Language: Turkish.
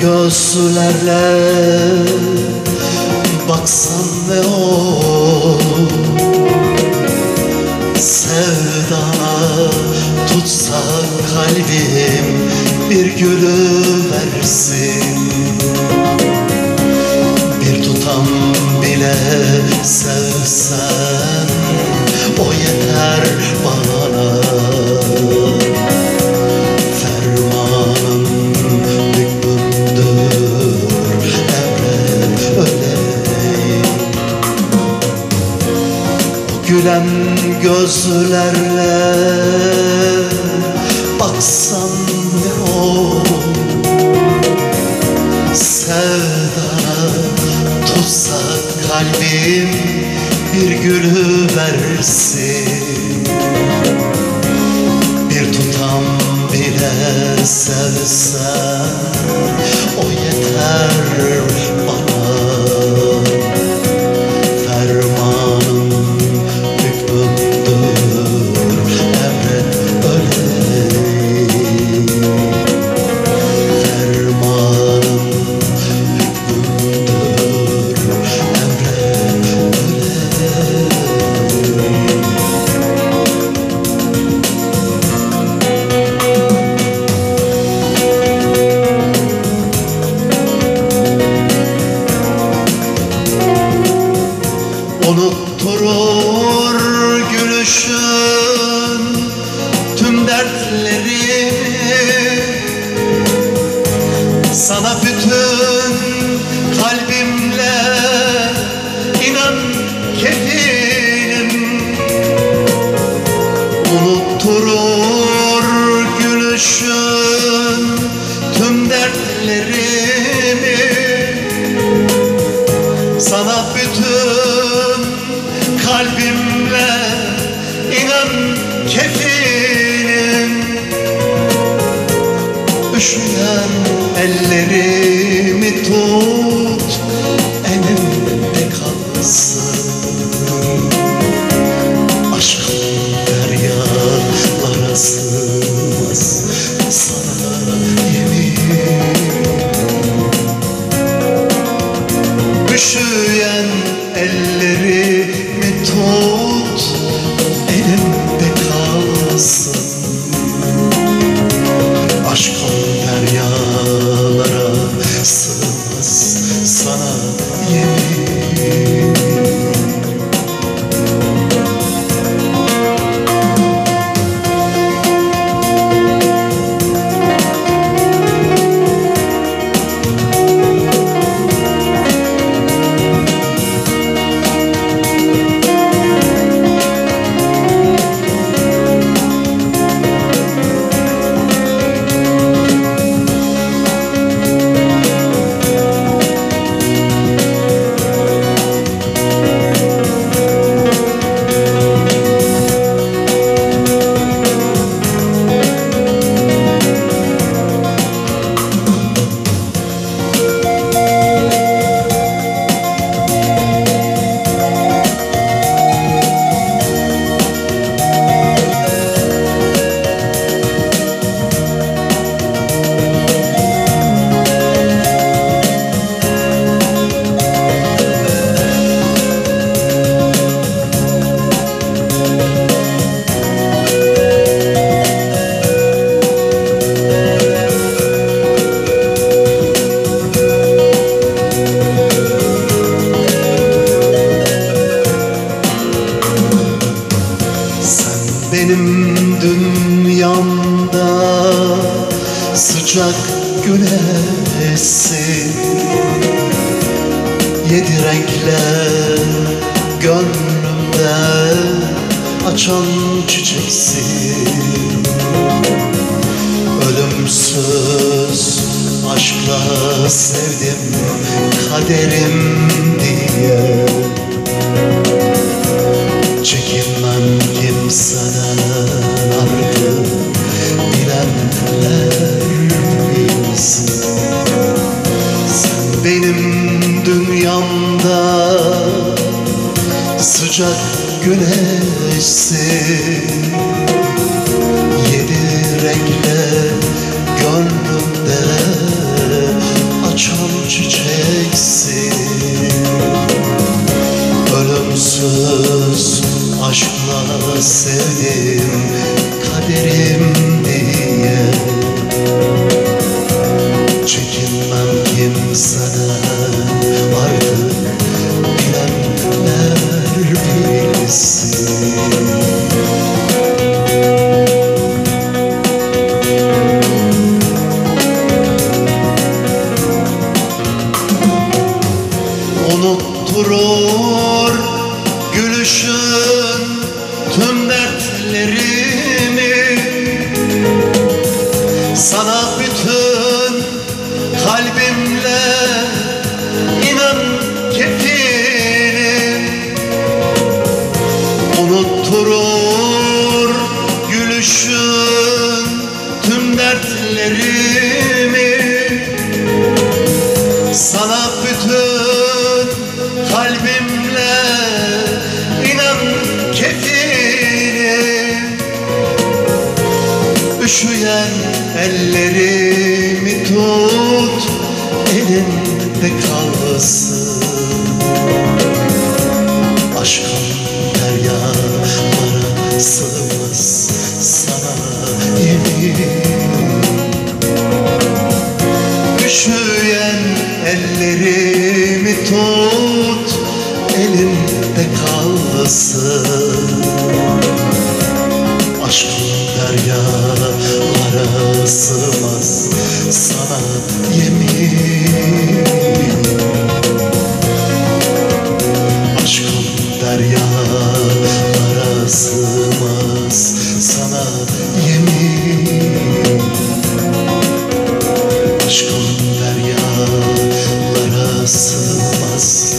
gözlerle baksan ve o sevdana tutsa kalbim bir gülü versin. Bir tutam bile sevsen gülen gözlerle baksan ne o sevdana tutsa kalbim bir gülü versin. Bir tutam bile sevsen o yeter Unutturur gülüşün kalbimle inan kefilim. Üşüyen ellerimi tut güneşsin Yedi renkler gönlümde açan çiçeksin. Ölümsüz aşkla sevdim kaderim diye sıcak güneşsin. Yedi renkle gönlümde açan çiçeksin. Unutturur gülüşün tüm dertlerimi Sana sığmaz sana yemin. Üşüyen ellerimi tut Elimde kalsın Aşkım deryalara sığmaz Sana yemin Aşkım deryalara sığmaz